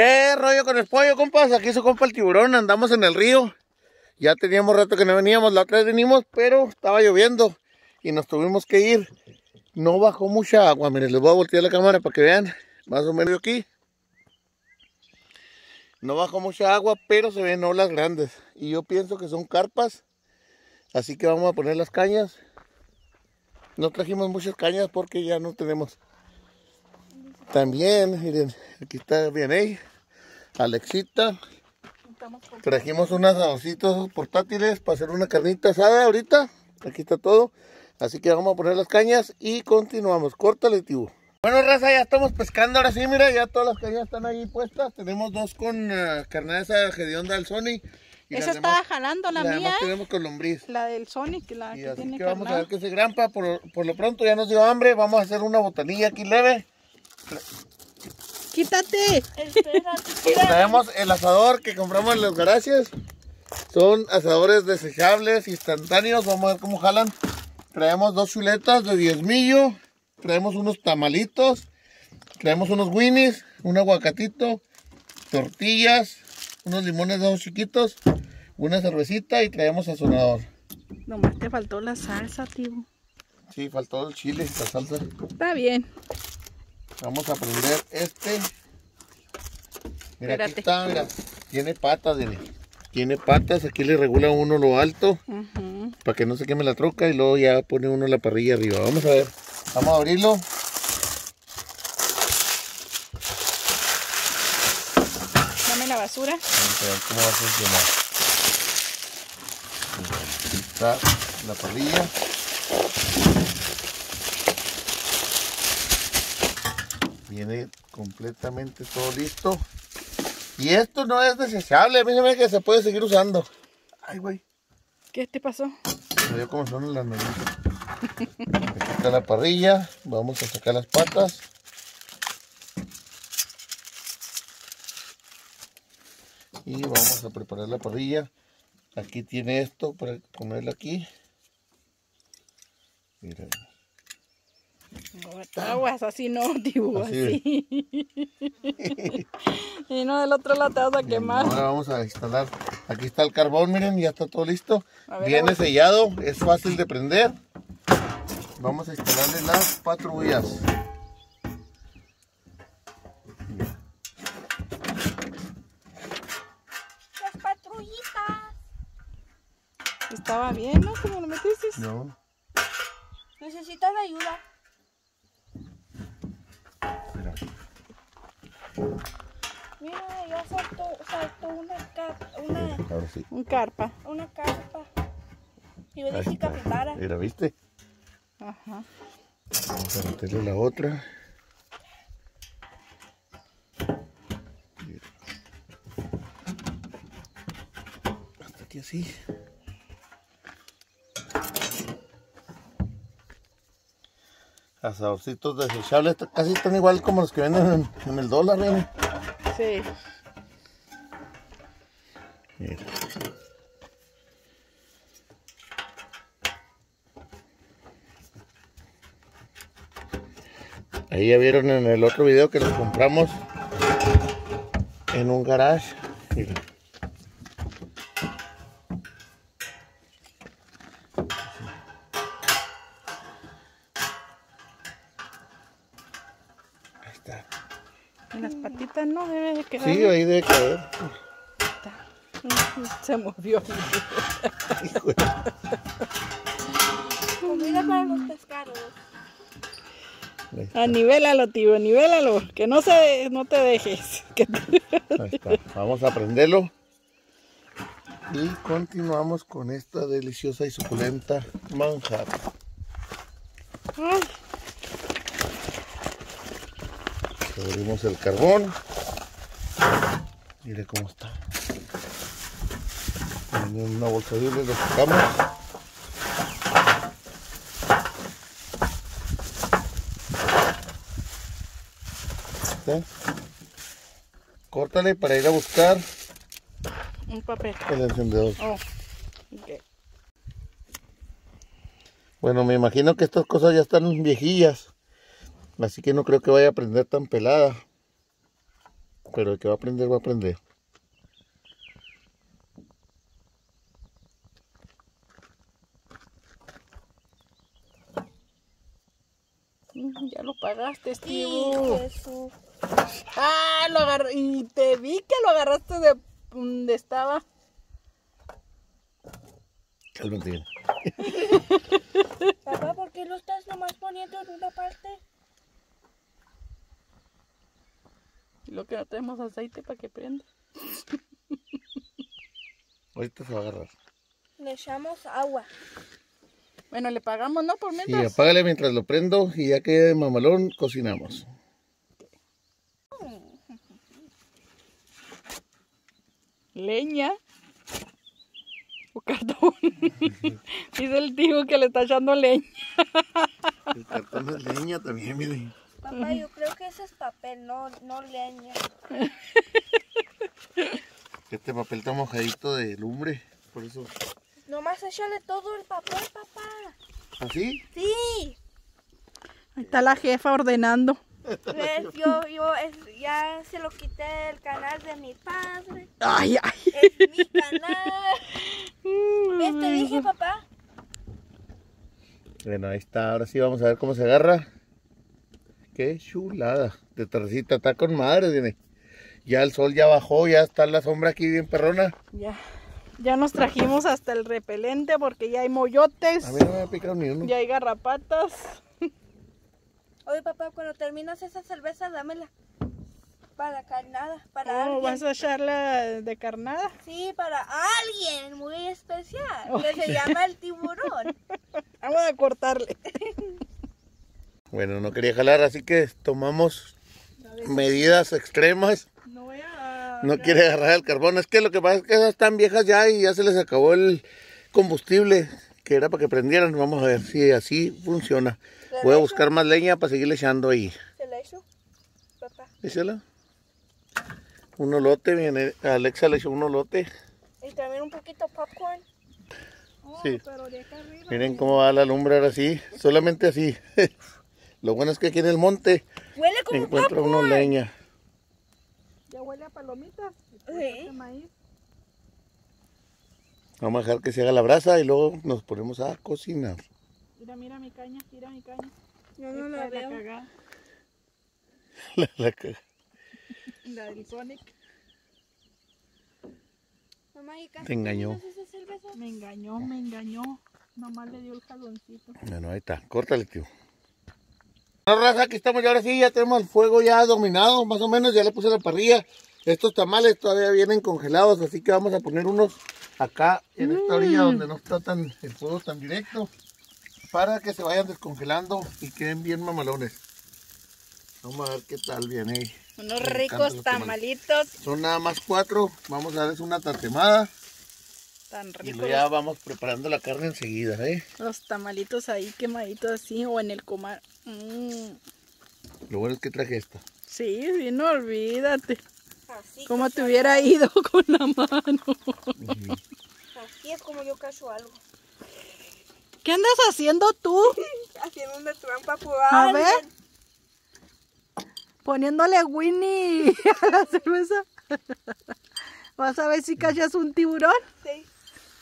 ¿Qué rollo con el pollo, compas? Aquí su compa el tiburón, andamos en el río. Ya teníamos rato que no veníamos, la otra vez venimos, pero estaba lloviendo y nos tuvimos que ir. No bajó mucha agua, miren, les voy a voltear la cámara para que vean, más o menos aquí. No bajó mucha agua, pero se ven olas grandes. Y yo pienso que son carpas, así que vamos a poner las cañas. No trajimos muchas cañas porque ya no tenemos. También, miren, aquí está bien Alexita. Trajimos unos asadorcitos portátiles para hacer una carnita asada ahorita. Aquí está todo. Así que vamos a poner las cañas y continuamos. Córtale, tío. Bueno, raza, ya estamos pescando. Ahora sí, mira, ya todas las cañas están ahí puestas. Tenemos dos con uh, carnada gedionda del Sony. Esa estaba jalando la, mía. tenemos con lombriz. La del Sonic, la y que así tiene que vamos a ver qué se grampa. Por, por lo pronto ya nos dio hambre. Vamos a hacer una botanilla aquí leve. Quítate. Traemos el asador que compramos en los garajes. Son asadores desechables, instantáneos. Vamos a ver cómo jalan. Traemos dos chuletas de diezmillo. Traemos unos tamalitos. Traemos unos winnies, un aguacatito, tortillas, unos limones de dos chiquitos, una cervecita y traemos sazonador. Nomás te faltó la salsa, tío. Sí, faltó el chile, la salsa. Está bien. Vamos a prender este. Mira, aquí está, mira. Tiene patas, dile. Tiene patas, aquí le regula uno lo alto. Para que no se queme la troca y luego ya pone uno la parrilla arriba. Vamos a ver. Vamos a abrirlo. Dame la basura. Vamos a ver cómo va a funcionar. Aquí está la parrilla. Viene completamente todo listo. Y esto no es desechable, Fíjense que se puede seguir usando. Ay, güey. ¿Qué te pasó? Me dio como son las narices. Aquí está la parrilla. Vamos a sacar las patas. Y vamos a preparar la parrilla. Aquí tiene esto para ponerlo aquí. Mira. Aguas, así no, tío, así. y no del otro lado te vas a quemar. Ahora vamos a instalar. Aquí está el carbón, miren, ya está todo listo. Viene sellado, es fácil de prender. Vamos a instalarle las patrullas. Las patrullitas. Estaba bien, ¿no? ¿Cómo lo metiste? No. Necesitas ayuda. Mira, ya saltó, saltó una carpa, una, Ahora sí. un carpa. Una carpa. Y voy a Ahí decir está. capibara. Mira, ¿viste? Ajá. Vamos a meterle la otra. Mira. Hasta aquí así. Asadorcitos desechables, casi están igual como los que venden en, en el dólar, ¿eh? Sí. Mira. Ahí ya vieron en el otro video que los compramos en un garage. Mira. Ahí está. En las patitas no debe de quedar. Sí, ahí debe caer. Se movió. Comida para los pescados. Ahí está. Anivélalo, tío, anivélalo. Que no se, no te dejes. Que te- Ahí está. Vamos a prenderlo. Y continuamos con esta deliciosa y suculenta manjar. Ay, Abrimos el carbón. Mire cómo está. En una bolsa de hule lo sacamos. ¿Está? Córtale para ir a buscar un papel. el encendedor. Oh. ok. Bueno, me imagino que estas cosas ya están viejillas. Así que no creo que vaya a prender tan pelada. Pero el que va a aprender, va a aprender. Mm, Ya lo pagaste, Sí, Steve. Jesús. Ah, lo agarré. Y te vi que lo agarraste de donde estaba. Papá, ¿por qué lo estás nomás poniendo en una parte? Y lo que no tenemos aceite para que prenda. Ahorita se va a agarrar. Le echamos agua. Bueno, le pagamos, ¿no? Por Sí, mientras. apágale mientras lo prendo y ya que mamalón, cocinamos. Leña. O cartón. Dice el tío que le está echando leña. El cartón es leña también, miren. Papá, yo creo que ese es papel, no, no leña. Este papel está mojadito de lumbre. Por eso. Nomás échale todo el papel, papá. ¿Así? Sí. Ahí está la jefa ordenando. ¿Ves? Yo, yo es- ya se lo quité el canal de mi padre. Ay, ay. Es mi canal. ¿Ves? Te dije, papá. Bueno, ahí está. Ahora sí vamos a ver cómo se agarra. Qué chulada. De tardecita está con madre, tiene. Ya el sol ya bajó, ya está la sombra aquí bien perrona. Ya. Ya nos trajimos hasta el repelente porque ya hay moyotes. A mí no me ha picado ni uno. Ya hay garrapatas. Oye, papá, cuando terminas esa cerveza, dámela. Para carnada, para ¿Cómo alguien. vas a echarla de carnada? Sí, para alguien muy especial. Que se llama el tiburón. Vamos a cortarle. Bueno, no quería jalar, así que tomamos medidas extremas. No voy a... No quiere agarrar el carbón. Es que lo que pasa es que esas están viejas ya y ya se les acabó el combustible que era para que prendieran. Vamos a ver si así funciona. Voy a buscar más leña para seguirle echando ahí. ¿Se la echo? Papá. Échala. Un olote, viene. Alexa le echó un olote. Y también un poquito popcorn. Sí. Pero de acá arriba. Miren cómo va la lumbre ahora sí. Solamente así. Lo bueno es que aquí en el monte Huele como uno popcorn. leña. Ya huele a palomitas. Sí. De maíz. Vamos a dejar que se haga la brasa y luego nos ponemos a cocinar. Mira, mira mi caña, mira mi caña. Yo no la la veo. cagada. La- la caga. La del Sonic. Mamá, ¿y casi Te engañó. Me engañó, me engañó. Nomás le dio el jaloncito. Bueno, ahí está. Córtale, tío. Bueno, raza, aquí estamos ya ahora sí, ya tenemos el fuego ya dominado, más o menos, ya le puse la parrilla. Estos tamales todavía vienen congelados, así que vamos a poner unos acá en esta orilla donde no está tan el fuego tan directo, para que se vayan descongelando y queden bien mamalones. Vamos a ver qué tal viene ahí. Unos Me ricos tamalitos Son nada más cuatro, vamos a darles una tatemada tan y ricos. luego ya vamos preparando la carne enseguida, ¿eh? Los tamalitos ahí quemaditos así o en el comar. Mm. Lo bueno es que traje esta. Sí, sí, no olvídate. Así, Como te hubiera ido con la mano. Así es como yo cacho algo. ¿Qué andas haciendo tú? Haciendo una trampa por A ver. Poniéndole Winnie a la cerveza. ¿Vas a ver si cachas un tiburón? Sí.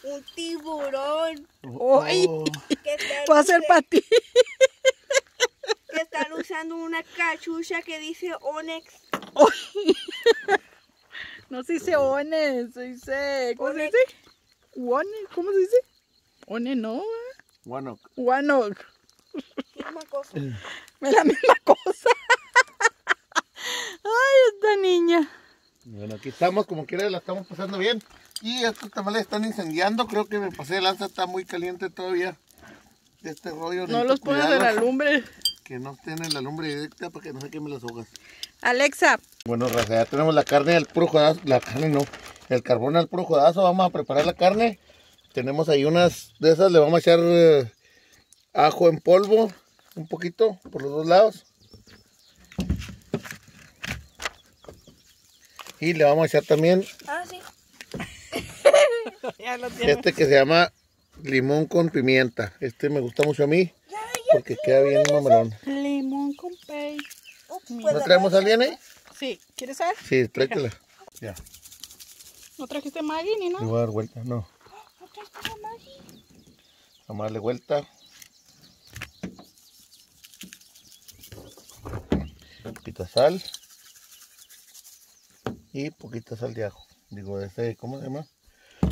Un tiburón. ¡Ay! Oh. Que están, Va a ser para ti. Usando una cachucha que dice Onyx. No se dice one, se dice. ¿Cómo se dice? One, ¿cómo se dice? One no, ¿eh? Misma cosa. Es la misma cosa. Ay, esta niña. Bueno, aquí estamos, como quiera, la estamos pasando bien. Y estos tamales están incendiando, creo que me pasé de lanza, está muy caliente todavía. Este rollo. No los pones de la lumbre. Que no estén en la lumbre directa para que no se quemen las hojas. Alexa, Bueno, raza, ya tenemos la carne al puro jodazo, la carne no, el carbón al puro jodazo, vamos a preparar la carne. Tenemos ahí unas de esas, le vamos a echar eh, ajo en polvo, un poquito por los dos lados. Y le vamos a echar también Ah, sí. ya lo tiene. este que se llama limón con pimienta. Este me gusta mucho a mí porque queda bien mamelón. Limón con pay. Ups, ¿No pues, traemos alguien ahí? Sí, ¿quieres saber? Sí, tráetela. Ya. ¿No trajiste Maggie ni Le no? voy a dar vuelta, no. ¿No traes para Maggie? Vamos a darle vuelta. Poquita sal. Y poquita sal de ajo. Digo, ese, ¿cómo se llama?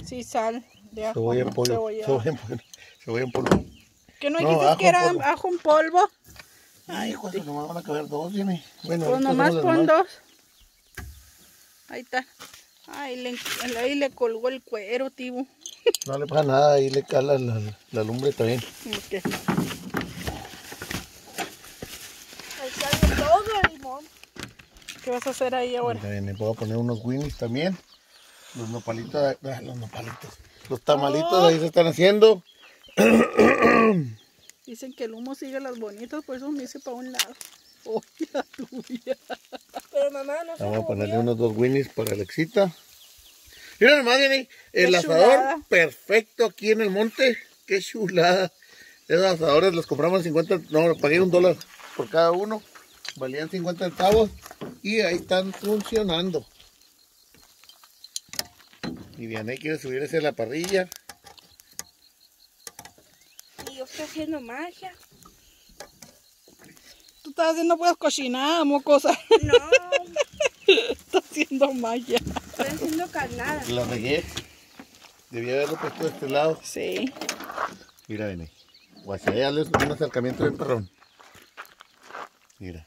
Sí, sal de ajo. Cebolla en polvo. Cebolla en polvo. ¿Que no No, dijiste que era polvo. ajo en polvo? Ay, hijo, eso nomás van a caber dos, Jenny. Bueno, Pues nomás pon dos. Ahí está. Ay, le, ahí le colgó el cuero, tibu. No le pasa nada, ahí le cala la, la lumbre también. Ok. Ahí sale todo el limón. ¿Qué vas a hacer ahí ahora? Bien, le voy a poner unos winnies también. Los nopalitos, ah, los nopalitos. Los tamalitos ahí se están haciendo. Dicen que el humo sigue las bonitas, por eso me hice para un lado. Oye, la tuya. Pero mamá no se Vamos a ponerle unos dos winnies para Alexita. Mira nomás, Jenny, el Qué asador chulada. perfecto aquí en el monte. Qué chulada. Esos asadores los compramos en 50, no, pagué un dólar por cada uno. Valían 50 centavos y ahí están funcionando. Y Vianney quiere subirse a la parrilla. Estoy haciendo magia. Tú estás haciendo pues cochinada, mocosa. No, Estás haciendo magia. estoy haciendo carnada. La regué. Debía haberlo puesto de este lado. Sí. Mira, Vianney. Guachadeales un acercamiento del perrón. Mira,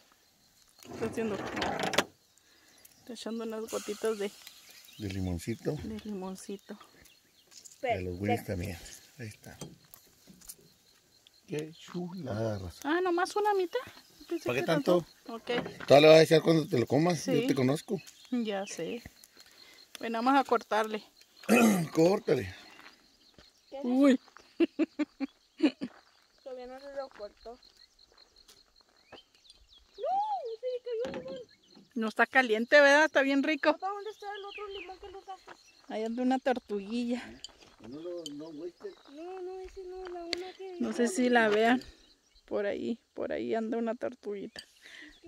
Estás haciendo. Estoy echando unas gotitas de, de limoncito. de limoncito. A los winnies también. Ahí está. Qué chulada, raza. Ah, nomás una mitad. Pensé ¿Para qué que tanto? Ok, Tú le vas a echar cuando te lo comas. Sí. Yo te conozco. ya sé. Bueno, vamos a cortarle. Córtale. Uy, Todavía no se lo cortó. No, se le cayó el limón. no está caliente, ¿verdad? Está bien rico. Papá, ¿dónde está el otro limón que nos haces? Ahí anda una tortuguilla. No, no, no, No, no, ese no, la una que... No sé si la vean. Por ahí, por ahí anda una tortuguita.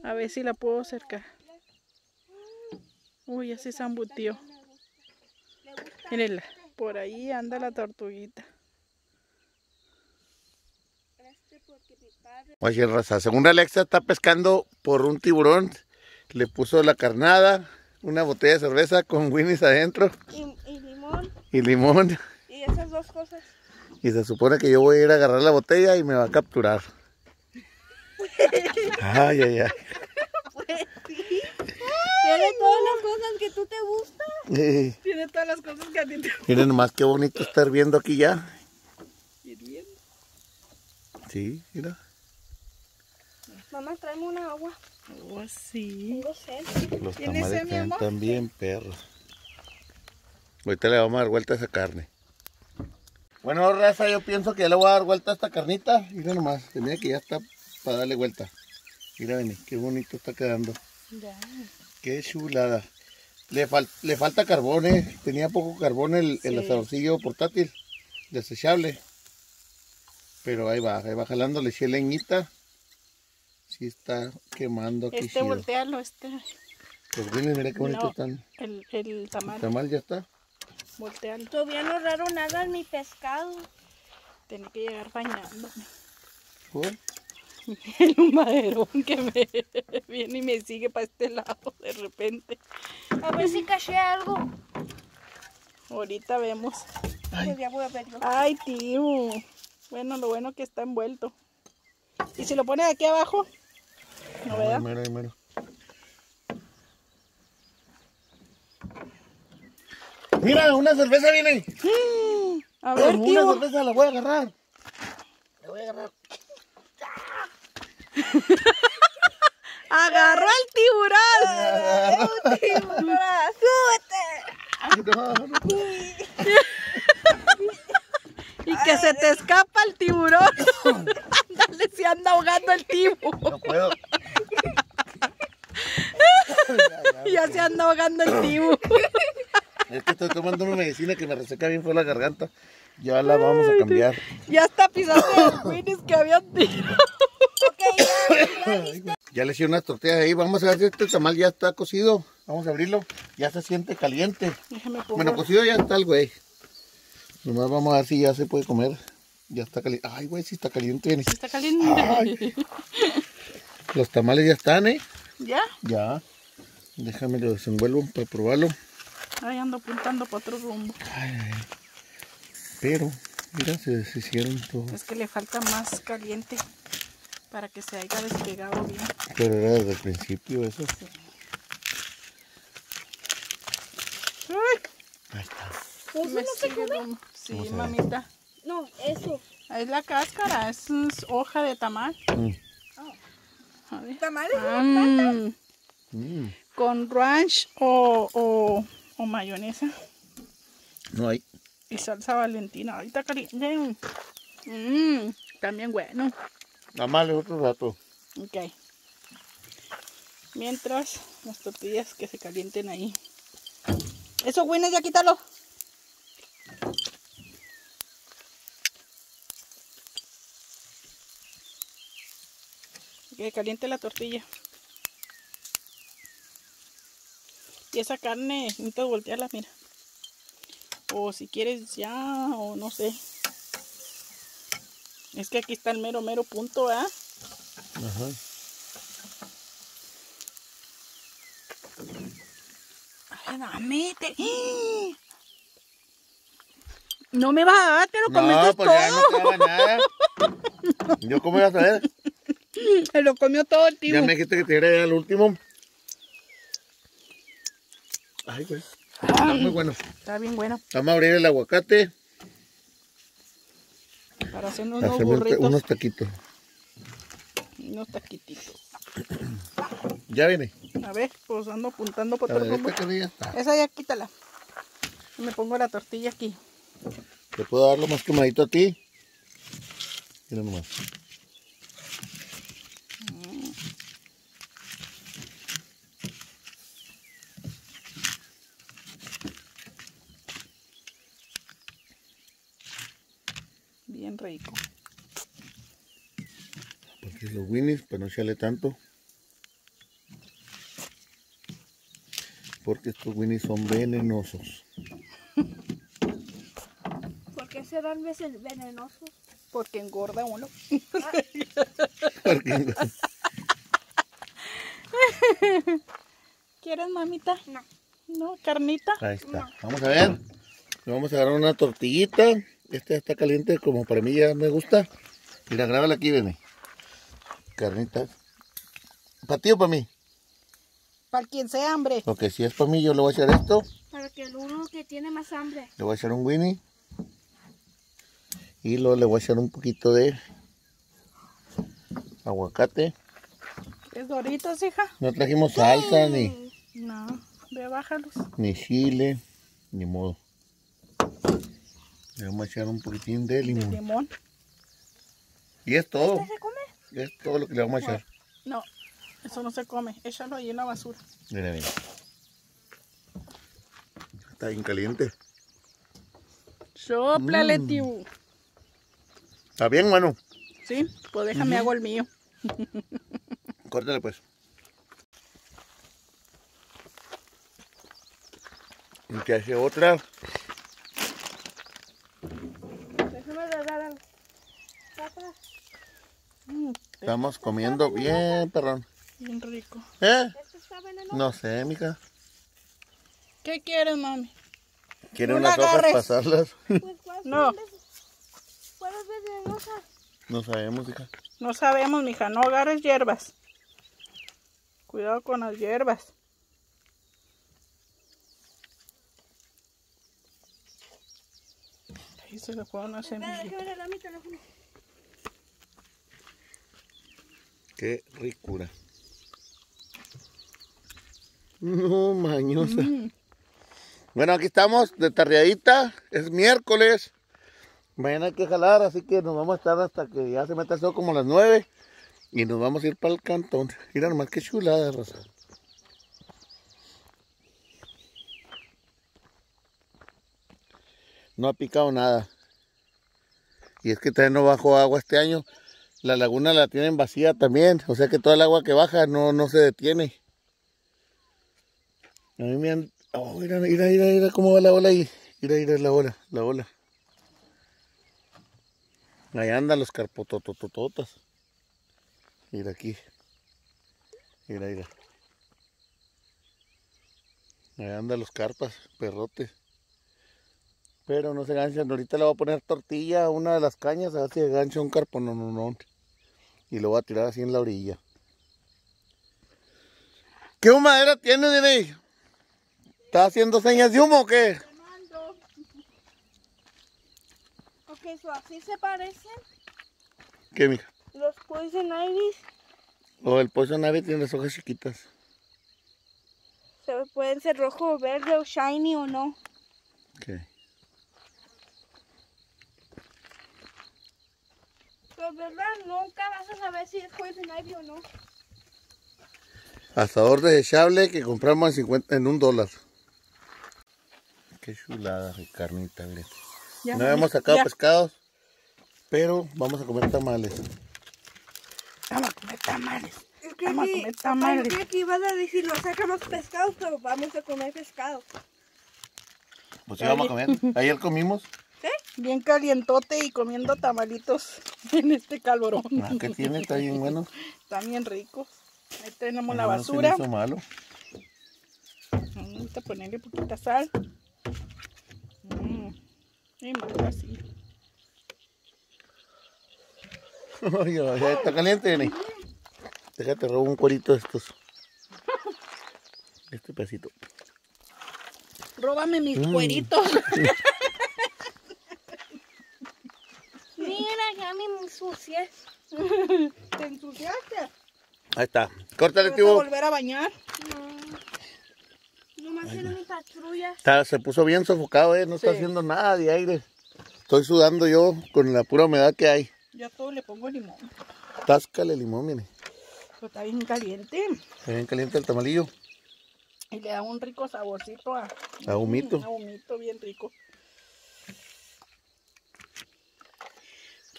A ver si la puedo acercar. Uy, ya se zambutió. Mírenla, por ahí anda la tortuguita. Este porque mi padre... Oye, raza, según Alexa está pescando por un tiburón. Le puso la carnada, una botella de cerveza con winnies adentro Y, y limón. y limón. Y esas dos cosas. Y se supone que yo voy a ir a agarrar la botella y me va a capturar. Ay, ay, ay. Tiene todas las cosas que tú te gustan. Eh, Tiene todas las cosas que a ti te Miren nomás qué bonito estar viendo aquí ya. hirviendo. Sí, mira. Mamá, tráeme una agua. Oh, sí. Tengo sed. Los ¿Tienes tamales sed, también perros. Ahorita le vamos a dar vuelta a esa carne. Bueno, raza, yo pienso que ya le voy a dar vuelta a esta carnita. Mira nomás, mira que ya está para darle vuelta. Mira, vení, qué bonito está quedando. Ya. Qué chulada. Le, fal- le falta carbón, eh. Tenía poco carbón el, el Sí. asadorcillo portátil, desechable. Pero ahí va, ahí va jalando, le eché leñita. Sí está quemando aquí Este voltealo, este. Los greens, mira qué bonito No, están. el, el El tamal. tamal ya está. Voltealo. Todavía no raro nada en mi pescado. Tiene que llegar bañándome. ¿Por? El humadero que me viene y me sigue para este lado de repente. A ver si caché algo. Ahorita vemos. Pues ya voy a verlo. Ay, tío. Bueno, lo bueno que está envuelto. ¿Y si lo pones aquí abajo? No, ¿verdad? mero, ahí mero. Mira, una cerveza viene. A ver, una tío. cerveza la voy a agarrar. La voy a agarrar. ¡Agarró al tiburón! ¡Tiburón! ¡Súbete! Ay, no, no. Y que se te escapa el tiburón. Ándale, se anda ahogando el tiburón. No puedo. Ya se anda ahogando el tiburón. Es que estoy tomando una medicina que me reseca bien fue la garganta. Ya la vamos a cambiar. Ya está pisando los winnies que habían tirado. Ya, ya viste. Ya le hice unas tortillas ahí. Vamos a ver si este tamal ya está cocido. Vamos a abrirlo. Ya se siente caliente. Bueno, cocido ya está el güey. Nomás vamos a ver si ya se puede comer. Ya está caliente. Ay, güey, si está caliente. Jenny. Está caliente. Ay. Los tamales ya están, ¿eh? ¿Ya? Ya. Déjame lo desenvuelvo para probarlo. Ahí ando apuntando para otro rumbo. Ay. Pero, mira, se deshicieron todos. Es que le falta más caliente para que se haya despegado bien. Pero era desde el principio eso. Ay, Ahí está. ¿Eso me no se come? Sí, mamita. No, eso. Es la cáscara, es, es hoja de tamal. Mm. Mm, Mm. con ranch o, o, o mayonesa No hay. y salsa valentina. Ahorita caliente. Mm, también bueno. Tamales otro rato. Ok. Mientras las tortillas que se calienten ahí. Eso, Winnie, ya quítalo. Que caliente la tortilla. Y esa carne, necesitas voltearla, mira. O si quieres ya, o no sé. Es que aquí está el mero, mero punto, ¿ah? Ajá. Ay, dame, te- ¡Ah! No me vas a dar, te lo No, comiste pues ya no todo. quedaba nada. ¿Yo cómo voy a saber? Se lo comió todo el tío. Ya me dijiste que te diera el último. Ay, güey. Está muy bueno. Está bien bueno. Vamos a abrir el aguacate. Para hacer unos burritos. unos taquitos. Unos taquititos. Ya viene. A ver, pues ando apuntando por A otro ver, rumbo. esta que ya está. Esa ya quítala. Me pongo la tortilla aquí. Te puedo dar lo más quemadito a ti. Mira nomás. Bien rico. Porque los winnies, para no echarle tanto. Porque estos winnies son venenosos. ¿Por qué serán veces venenosos? Porque engorda uno. Porque- ¿Quieres, mamita? No. No, carnita. Ahí está. Vamos a ver. Le Vamos a agarrar una tortillita. Esta está caliente como para mí ya me gusta. Mira, grábala aquí, ven. Carnita. ¿Para ti o para mí? Para quien sea hambre. Ok, si es para mí yo le voy a echar esto. Para que el uno que tiene más hambre. Le voy a echar un winnie. Y luego le voy a echar un poquito de aguacate. ¿Es doritos, hija? No trajimos salsa, ni, No. Ve, bájalos. ni chile, ni modo. Le vamos a echar un poquitín de De limón. limón. Y es todo. ¿Este se come? Es todo lo que le vamos a echar. No, eso no se come. Échalo ahí en la basura. Mira, mira. Está bien caliente. Sóplale, Mm. tío. Está bien, mano. Sí, pues déjame hago el mío. Córtale pues. Y que hace otra. Déjame le dar algo. Papá, Mm, Estamos comiendo bien, perrón. bien rico. ¿Eh? No sé, mija. ¿Qué quieres, mami? ¿Quiere No unas hojas agarres. pasarlas? Pues, ¿cuál No. ¿Cuál es venenosa? no sabemos, hija. No sabemos, mija. No agarres hierbas. Cuidado con las hierbas. Ahí se le fue una semilla. déjame le dar mi teléfono. Qué ricura. No, mañosa. Mm, Bueno, aquí estamos de tarreadita. Es miércoles. Mañana hay que jalar, así que nos vamos a estar hasta que ya se meta el sol como las nueve. Y nos vamos a ir para el cantón. Mira nomás qué chulada, Rosa. No ha picado nada. Y es que también no bajó agua este año. La laguna la tienen vacía también, o sea que toda el agua que baja no, no se detiene. A mí me han... Oh, mira, mira, mira, mira cómo va la ola ahí. Mira, mira la ola, la ola. Ahí andan los carpototototas. Mira aquí. Mira, mira. Ahí andan los carpas, perrotes. Pero no se ganchan. Ahorita le voy a poner tortilla a una de las cañas. A ver si gancha un carpo. No, no, no. Y lo voy a tirar así en la orilla. ¿Qué humadera tiene, nene? ¿Está haciendo señas de humo o qué? Quemando. Ok, so así se parecen ¿Qué, mija? los poison ivies. O el poison ivy tiene las hojas chiquitas. Se pueden ser rojo o verde o shiny o no. Ok. Pero verdad, nunca vas a saber si es ivy o no. Asador desechable que compramos en, 50, en un dólar. Qué chulada de carnita, miren. Ya, no hemos sacado ya. pescados, pero vamos a comer tamales. Vamos a comer tamales. Es que Vamos a comer tamales. yo creo que ibas a decir, no sacamos pescados, pero vamos a comer pescado. Pues sí, vamos a comer. Ayer comimos. Bien calientote y comiendo tamalitos en este calorón. Ah, ¿Qué tiene? Está bien bueno. Están bien ricos. Ahí tenemos la No basura. hizo malo. Vamos a ponerle poquita sal. Mm. Y más así. Ay, está caliente, nene. Déjate robo un cuerito de estos. Este pedacito. Róbame mis Mm. cueritos. Mira, ya me ensucié. ¿Te ensuciaste? Ahí está. Córtale, ¿Te vas a tío. volver a bañar? No, nomás era mi patrulla. Está, se puso bien sofocado, ¿eh? No está haciendo nada de aire. Estoy sudando yo con la pura humedad que hay. Yo a todo le pongo limón. Táscale limón, mire. Pero está bien caliente. Está bien caliente el tamalillo. Y le da un rico saborcito a, A humito. A humito bien rico.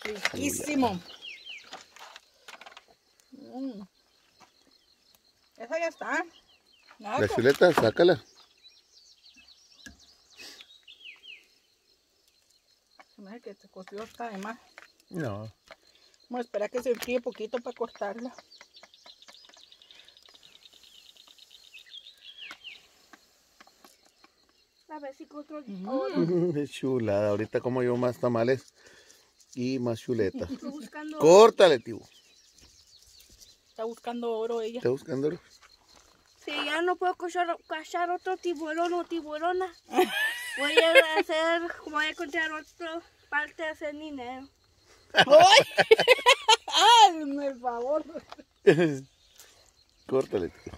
Riquísimo. Mm. Esa ya está. Nada, La co- chuleta, sácala. se me hace que se coció hasta de más. No. Vamos a esperar que se enfríe poquito para cortarla. A ver si encuentro Mm. chulada. Ahorita como yo más tamales y más chuleta. Estoy buscando. Córtale, tío. Está buscando oro ella. ¿Está buscando? oro? Si ya no puedo cachar, cachar otro tiburón o tiburona, voy a hacer, voy a encontrar otra parte de hacer dinero. ¡Ay! ¡Hazme el favor! Córtale, tío.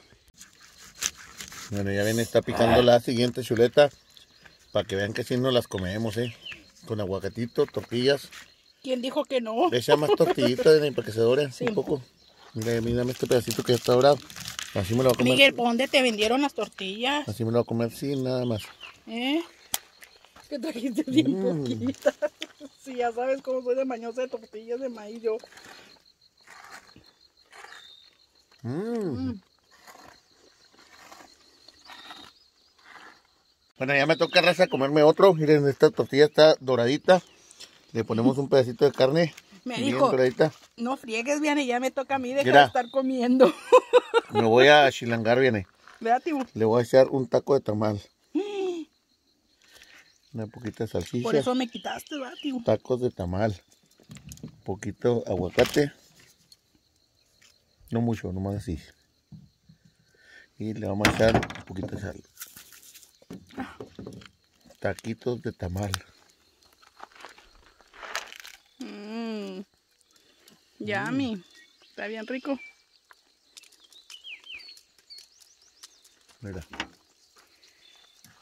Bueno, ya viene, está picando la siguiente chuleta. Para que vean que si no las comemos, ¿eh? Con aguacatito, tortillas. ¿Quién dijo que no? Le echa más tortillitas para que se dore Sí. un poco. Mira, mírame este pedacito que ya está dorado. Así me lo voy a comer. Miguel, ¿por dónde te vendieron las tortillas? Así me lo voy a comer sin nada más. ¿Eh? Que trajiste bien Mm. poquita. Si ya sabes cómo soy de mañosa de tortillas de maíz yo. Mm. Bueno, ya me toca raza comerme otro. Miren, esta tortilla está doradita. Le ponemos un pedacito de carne. Me dijo, doradita. no friegues, Viane, ya me toca a mí dejar Mira. de estar comiendo. Me voy a chilangar, viene. ¿Verdad, Tibu? Le voy a echar un taco de tamal. Una poquita de salchicha. Por eso me quitaste, ¿verdad, Tibu? Tacos de tamal. Un poquito aguacate. No mucho, nomás así. Y le vamos a echar un poquito de sal. Taquitos de tamal. Yummy. Está bien rico. Mira.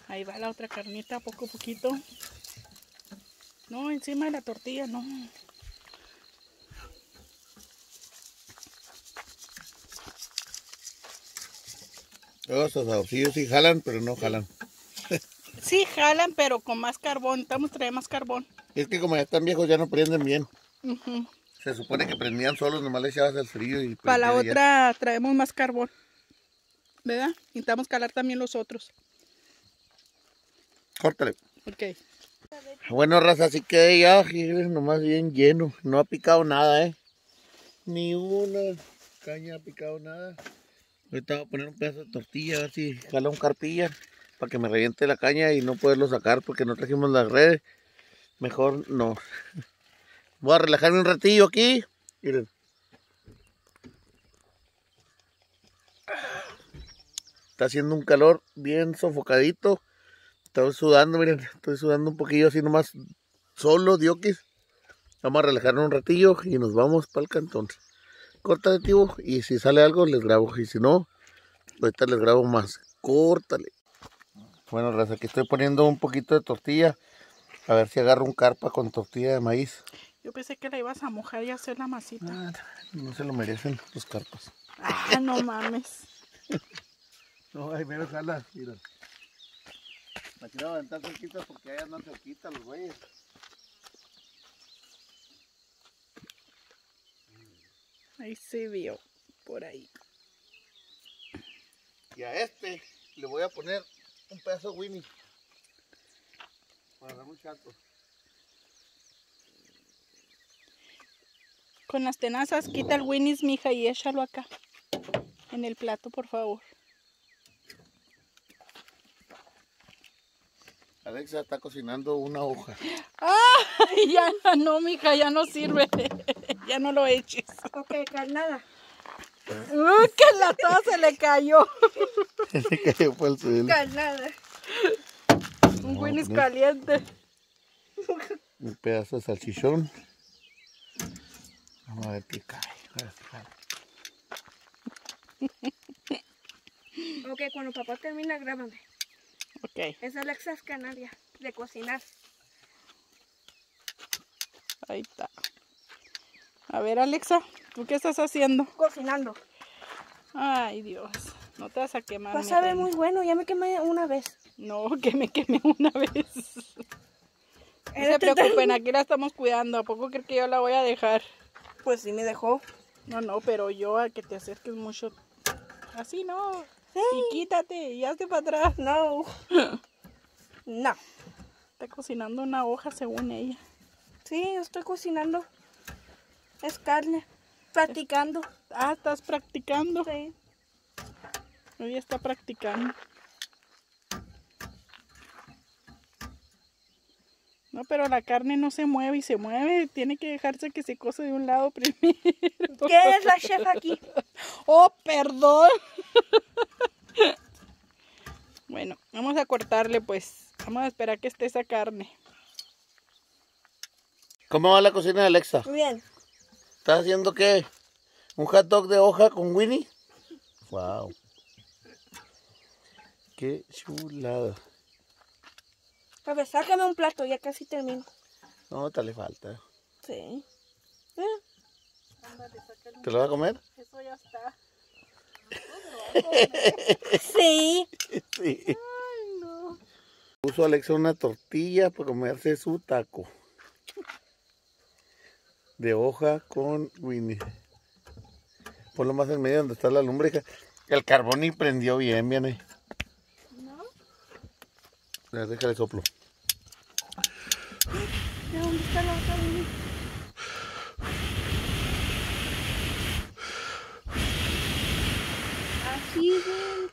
Ahí va la otra carnita, poco a poquito. No, encima de la tortilla, no. Los asadorcillos sí jalan, pero no jalan. Sí, jalan, pero con más carbón. Estamos traer más carbón. Es que como ya están viejos ya no prenden bien. Ujú. Se supone que prendían solos, nomás le echabas el frío y Para la ya. otra traemos más carbón. ¿Verdad? Intentamos calar también los otros. Córtale. Ok. Bueno, raza, así que ya, nomás bien lleno. No ha picado nada, ¿eh? Ni una caña ha picado nada. Ahorita voy a poner un pedazo de tortilla, a ver si jala un carpilla para que me reviente la caña y no poderlo sacar porque no trajimos las redes. Mejor no. Voy a relajarme un ratillo aquí. Miren. Está haciendo un calor bien sofocadito. Estoy sudando, miren, estoy sudando un poquillo así nomás solo, diokis. Vamos a relajarnos un ratillo y nos vamos para el cantón. Córtale, tío, y si sale algo les grabo. Y si no, ahorita les grabo más. Córtale. Bueno, raza, aquí estoy poniendo un poquito de tortilla. A ver si agarro un carpa con tortilla de maíz. Yo pensé que la ibas a mojar y hacer la masita. Ah, no se lo merecen los carpas. Ah, no mames. No, ay, mira, jala, mira. La quiero aventar cerquita porque ahí andan cerquita los güeyes. Ahí se vio. Por ahí. Y a este le voy a poner un pedazo Winnie. Para dar un chato. Con las tenazas, quita el Winnie's, mija, y échalo acá. En el plato, por favor. Alexa está cocinando una hoja. Ay, ya no, mija, ya no sirve. ya no lo eches. Ok, carnada. Uy, que la taza se le cayó. Se cayó por el suelo. Carnada. Un No, Winnie's no. caliente. Un pedazo de salchichón. Vamos a ver qué cae. A ver, jala. Ok, cuando papá termina, grábame. Ok, Es Alexa's Canaria de cocinar. ahí está. A ver, Alexa, ¿tú qué estás haciendo? Cocinando. Ay, Dios. No te vas a quemar. Pues mi sabe reina. muy bueno, ya me quemé una vez. No, que me quemé una vez. No se preocupen, aquí la estamos cuidando. ¿A poco creen que yo la voy a dejar? Pues sí me dejó. No, no, pero yo a que te acerques mucho. Así no. Y quítate y hazte para atrás. No. No. Está cocinando una hoja según ella. Sí, estoy cocinando. Es carne. Practicando. Ah, estás practicando. Sí. Ella está practicando. No, pero la carne no se mueve y se mueve. Tiene que dejarse que se cose de un lado primero. ¿Quién es la chef aquí? Oh, perdón. bueno, vamos a cortarle pues. Vamos a esperar que esté esa carne. ¿Cómo va la cocina de Alexa? Bien. ¿Estás haciendo qué? ¿Un hot dog de hoja con Winnie? Wow. Qué chulada. A ver, sácame un plato, ya casi termino. No, te le falta. Sí. Eh, ¿Te lo vas a comer? Eso ya está. Sí. Sí. Puso Alexa una tortilla para comerse su taco. De hoja con Winnie. Ponlo más en medio donde está la lumbre. El carbón ni prendió bien, viene. ¿No? Ya, déjale soplo. ¿De dónde está la otra Winnie? Así, güey.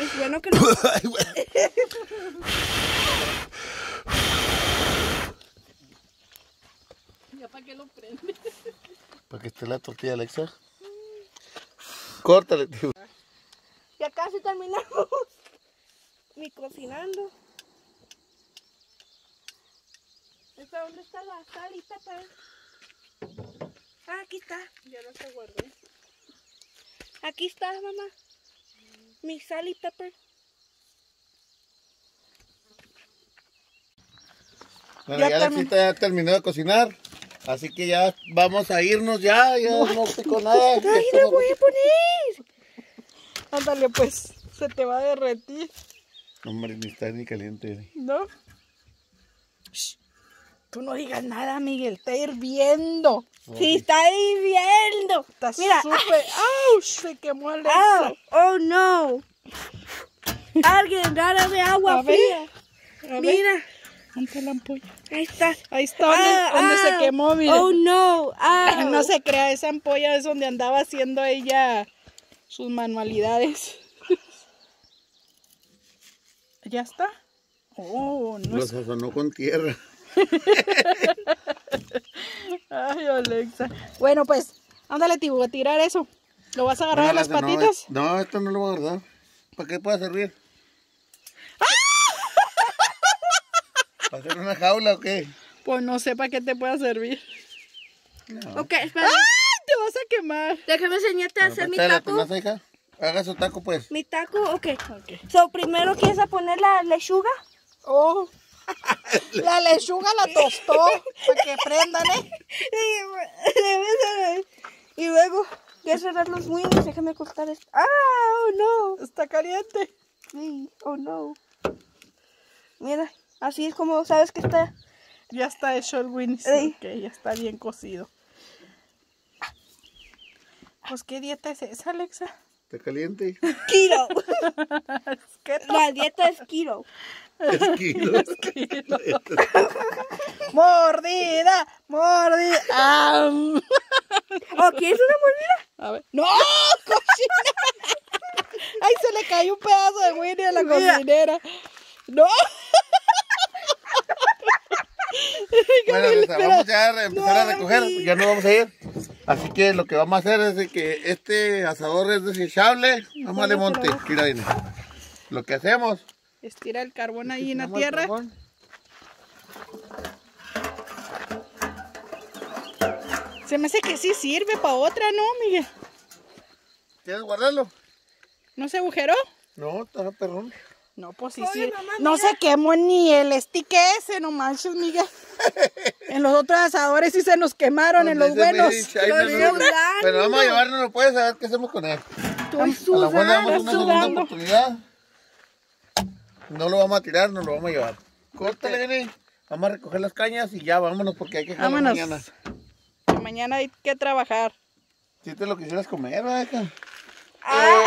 Es bueno que no. para qué lo prende? Para que esté la tortilla, Alexa. Córtale, tío. Ya casi terminamos. Mi cocinando. ¿Esta dónde está la sal y pepper? Ah, aquí está. Ya lo se guardé. Aquí está, mamá. Mi sal y pepper. Bueno, Ya ya, Alexita ya terminó de cocinar. Así que ya vamos a irnos ya. Ya no pico nada. ¡Ay, le voy a poner! Ándale pues. Se te va a derretir, Hombre, ni está ni caliente. ¿no? Shh. Tú no digas nada, Miguel. Está hirviendo. Sí, está hirviendo. Está Mira. súper... ¡Auch! Se quemó el Oh, oh no. Alguien, dame agua A ver. fría. A ver, La ampolla. ahí está. Ahí está donde, Ah, donde ah. se quemó, mira. Oh no. Ah. No se crea, esa ampolla es donde andaba haciendo ella sus manualidades. ¿Ya está? Oh, no Lo es... sazonó con tierra. Ay, Alexa. Bueno, pues, ándale, Tibu, a tirar eso. ¿Lo vas a agarrar a las No, patitas? No, esto no lo voy a guardar. ¿Para qué puede servir? ¿Para hacer una jaula o qué? Pues no sé para qué te pueda servir. Ok, espera. ¡Ay, te vas a quemar! Déjame enseñarte a hacer mi Préstale la taco. tenaza, hija. Haga su taco, pues. Mi taco, ok. Ok. So, primero quieres a poner la lechuga. Oh, la lechuga la tostó para que prendan, ¿eh? y luego, quieres cerrar los wings. Déjame cortar esto. Ah, oh no. Está caliente. Sí, oh no. Mira, así es como sabes que está. Ya está hecho el Winnie. Ey. Ok, ya está bien cocido. Pues, ¿qué dieta es esa, Alexa? Está caliente. Keto. La dieta es keto. Es kilo. Mordida, mordida. ¿O quieres una mordida? A ver. ¡No! ¡Cochina! ¡Ay, se le cayó un pedazo de Winnie a la cocinera! ¡No! Bueno, vamos ya a empezar a recoger. Ya no vamos a ir. Así que lo que vamos a hacer es de que este asador es desechable. Vamos a darle monte. Viene. Lo que hacemos. Estira el carbón ahí en la tierra. Se me hace que sí sirve para otra, ¿no, Miguel? ¿Quieres guardarlo? ¿No se agujeró? No, está perrón. No, pues sí, sí. mamá, no se quemó ni el stick ese, no manches, Miguel. en los otros asadores sí se nos quemaron, en los buenos. Ahí Lo no- sudando. Pero vamos a llevarnos, puedes saber qué hacemos con él. Estoy A la buena damos sudando, una segunda sudando. oportunidad. No lo vamos a tirar, nos lo vamos a llevar. Córtale, Gene. Vamos a recoger las cañas y ya vámonos porque hay que jalar mañana. Mañana hay que trabajar. Si te lo quisieras comer, ¿verdad? Ah,